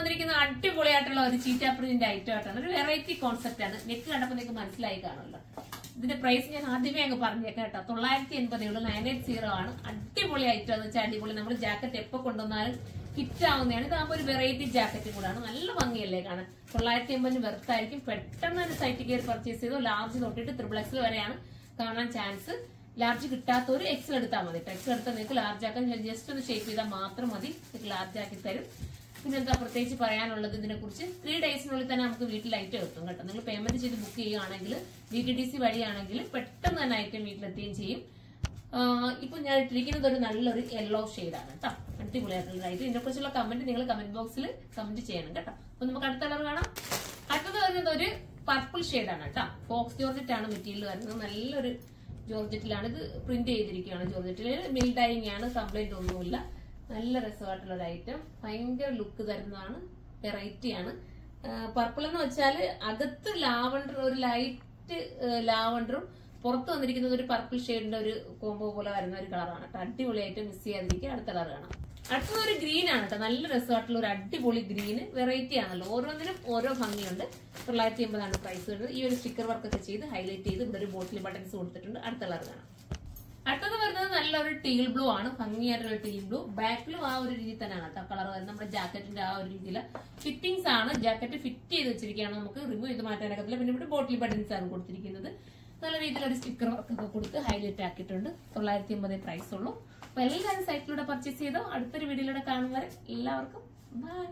വന്നിരിക്കുന്ന അടിപൊളിയായിട്ടുള്ള ഒരു ചീറ്റാ പ്രിന്റിന്റെ ഐറ്റം ആയിട്ടാണ്. ഒരു വെറൈറ്റി കോൺസെപ്റ്റ് ആണ്. നെക്ക് കണ്ടപ്പോൾ നിങ്ങൾക്ക് മനസ്സിലായി കാണുമല്ലോ. ഇതിന്റെ പ്രൈസ് ഞാൻ ആദ്യമേ അങ്ങ് പറഞ്ഞേക്കാം കേട്ടോ. തൊള്ളായിരത്തി എൺപത് ഉള്ളു. നയൻ എയ്റ്റ് സീറോ ആണ്. അടിപൊളി ഐറ്റം എന്ന് വെച്ചാൽ അടിപൊളി. നമ്മൾ ജാക്കറ്റ് എപ്പോ കൊണ്ടുവന്നാലും ഹിറ്റ് ആവുന്നതാണ്. ഇതാകുമ്പോൾ ഒരു വെറൈറ്റി ജാക്കറ്റ് കൂടാണ്. നല്ല ഭംഗിയല്ലേ കാണാൻ. തൊള്ളായിരത്തി എൺപതിന് വെറുത്തായിരിക്കും. പെട്ടെന്ന് തന്നെ സൈറ്റിൽ കയറി പർച്ചേസ് ചെയ്തോ ലാർജ് തൊട്ടിട്ട് ത്രിബിൾ എക്സ് വരെയാണ് കാണാൻ ചാൻസ് ലാർജ് കിട്ടാത്ത ഒരു എക്സൽ എടുത്താൽ മതി. എക്സൽ എടുത്താൽ നിങ്ങൾക്ക് ലാർജ് ആക്കാൻ ജസ്റ്റ് ഒന്ന് ഷേപ്പ് ചെയ്താൽ മാത്രം മതി. ലാർജ് ആക്കി തരും. പിന്നെന്താ പ്രത്യേകിച്ച് പറയാനുള്ളത്? ഇതിനെ കുറിച്ച് ത്രീ ഡേയ്സിനുള്ളിൽ തന്നെ നമുക്ക് വീട്ടിൽ ഐറ്റം എത്തും കേട്ടോ. നിങ്ങൾ പേയ്മെന്റ് ചെയ്ത് ബുക്ക് ചെയ്യുകയാണെങ്കിൽ ഡി ടി ഡി സി വഴിയാണെങ്കിൽ പെട്ടെന്ന് തന്നെ ഐറ്റം വീട്ടിലെത്തുകയും ചെയ്യും. ഇപ്പൊ ഞാൻ ഇട്ടിരിക്കുന്നത് ഒരു നല്ലൊരു യെല്ലോ ആണ് കേട്ടോ. അടിപൊളിയായിട്ടുള്ള ഐറ്റം ഇതിനെ കുറിച്ചുള്ള കമന്റ് നിങ്ങൾ കമന്റ് ബോക്സിൽ കമന്റ് ചെയ്യണം കേട്ടോ. അപ്പൊ നമുക്ക് അടുത്ത കളർ കാണാം. അടുത്തത് വരുന്നത് ഒരു പർപ്പിൾ ആണ് കേട്ടോ. ഫോക്സ് ജോർജറ്റ് ആണ് മെറ്റീരിയൽ വരുന്നത്. നല്ലൊരു ജോർജറ്റിലാണ് ഇത് പ്രിന്റ് ചെയ്തിരിക്കുകയാണ്. ജോർജറ്റിൽ മിൽഡൈങ് ആണ്. കംപ്ലൈന്റ് ഒന്നുമില്ല. നല്ല രസമായിട്ടുള്ള ഒരു ഐറ്റം ഭയങ്കര ലുക്ക് തരുന്നതാണ് വെറൈറ്റി ആണ്. പർപ്പിൾ എന്ന് വെച്ചാൽ അകത്ത് ലാവണ്ടർ ഒരു ലൈറ്റ് ലാവണ്ടറും പുറത്ത് വന്നിരിക്കുന്നത് ഒരു പർപ്പിൾ ഷെയ്ഡിന്റെ ഒരു കോംബോ പോലെ വരുന്ന ഒരു കളറാണ് കേട്ടോ അടിപൊളിയായിട്ട് മിസ് ചെയ്യാതിരിക്കുക. അടുത്ത കളർ കാണാം. അടുത്തത് ഒരു ഗ്രീൻ ആണ് കേട്ടോ. നല്ല രസമായിട്ടുള്ള ഒരു അടിപൊളി ഗ്രീന് വെറൈറ്റി ആണല്ലോ. ഓരോന്നിനും ഓരോ ഭംഗിയുണ്ട്. തൊള്ളായിരത്തി എൺപതാണ് പ്രൈസ് വരുന്നത്. ഈ ഒരു സ്റ്റിക്കർ വർക്കൊക്കെ ചെയ്ത് ഹൈലൈറ്റ് ചെയ്ത് ഇവിടെ ഒരു ബോട്ടിൽ ബട്ടൺസ് കൊടുത്തിട്ടുണ്ട്. അടുത്ത കളർ കാണാം. അടുത്തത് വരുന്നത് നല്ലൊരു ടീൽ ബ്ലൂ ആണ്. ഭംഗിയായിട്ടുള്ള ടീൽ ബ്ലൂ ബാക്കിലും ആ ഒരു രീതി തന്നെയാണ് കേട്ടോ കളർ വരുന്നത്. നമ്മുടെ ജാക്കറ്റിന്റെ ആ ഒരു രീതിയിൽ ഫിറ്റിംഗ്സ് ആണ്. ജാക്കറ്റ് ഫിറ്റ് ചെയ്ത് വെച്ചിരിക്കുകയാണ് നമുക്ക്. റിമൂവ് ചെയ്ത് മാറ്റാനൊക്കത്തില്ല പിന്നെ ഇവിടെ ബോട്ടിൽ ബട്ടൺസ് ആണ് കൊടുത്തിരിക്കുന്നത്. നല്ല രീതിയിൽ ഒരു സ്റ്റിക്കർ വർക്ക് ഒക്കെ കൊടുത്ത് ഹൈലൈറ്റ് ആക്കിയിട്ടുണ്ട്. തൊള്ളായിരത്തി അമ്പത് പ്രൈസ് ഉള്ളൂ. അപ്പൊ എല്ലാവരും സൈറ്റിലൂടെ പർച്ചേസ് ചെയ്തോ. അടുത്തൊരു വീഡിയോയിലൂടെ കാണുന്നവരെ എല്ലാവർക്കും ബൈ